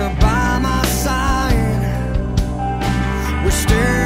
anchor by my side. We're staring.